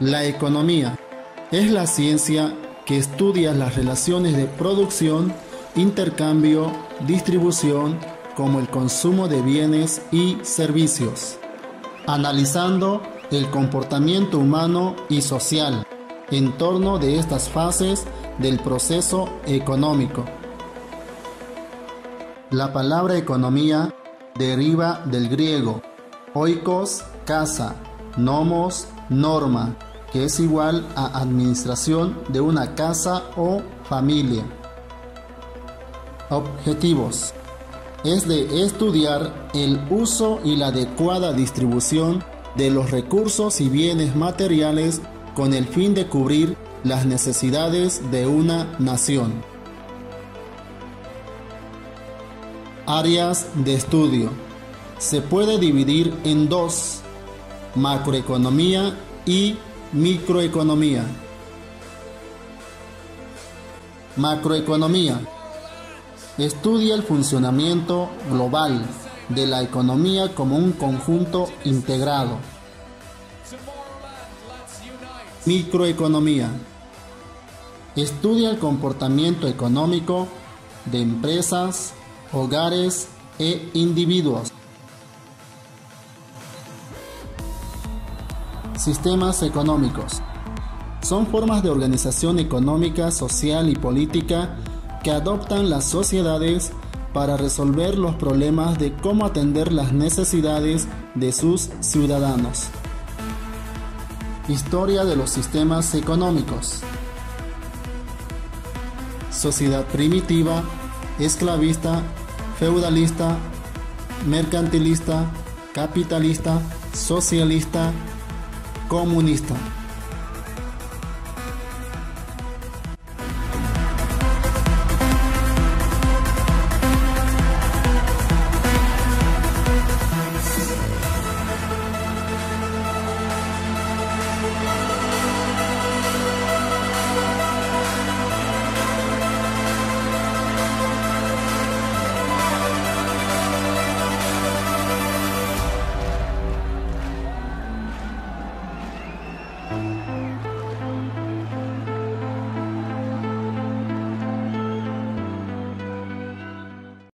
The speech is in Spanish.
La economía es la ciencia que estudia las relaciones de producción, intercambio, distribución, como el consumo de bienes y servicios, analizando el comportamiento humano y social en torno de estas fases del proceso económico. La palabra economía deriva del griego oikos, casa, nomos, norma, que es igual a administración de una casa o familia. Objetivos. Es de estudiar el uso y la adecuada distribución de los recursos y bienes materiales con el fin de cubrir las necesidades de una nación. Áreas de estudio. Se puede dividir en dos, macroeconomía y Microeconomía. Macroeconomía. Estudia el funcionamiento global de la economía como un conjunto integrado. Microeconomía. Estudia el comportamiento económico de empresas, hogares e individuos. Sistemas económicos. Son formas de organización económica, social y política que adoptan las sociedades para resolver los problemas de cómo atender las necesidades de sus ciudadanos. Historia de los sistemas económicos. Sociedad primitiva, esclavista, feudalista, mercantilista, capitalista, socialista, comunista.